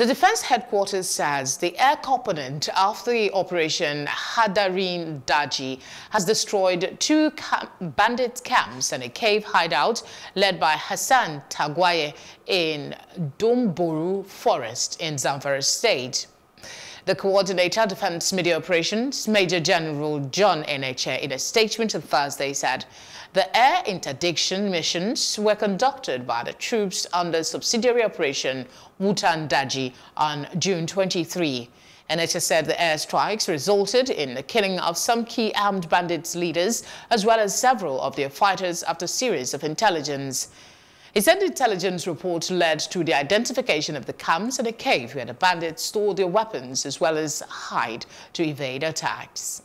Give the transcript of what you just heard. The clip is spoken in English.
The Defense Headquarters says the air component of the Operation Hadarin Daji has destroyed two bandit camps and a cave hideout led by Hassan Tagwaye in Doumborou Forest in Zamfara State. The coordinator, of Defense Media Operations, Major General John Enenche, in a statement on Thursday said the air interdiction missions were conducted by the troops under subsidiary operation Wutan Daji on June 23. Enenche said the airstrikes resulted in the killing of some key armed bandits leaders as well as several of their fighters after a series of intelligence. He said intelligence report led to the identification of the camps and a cave where the bandits stored their weapons as well as hide to evade attacks.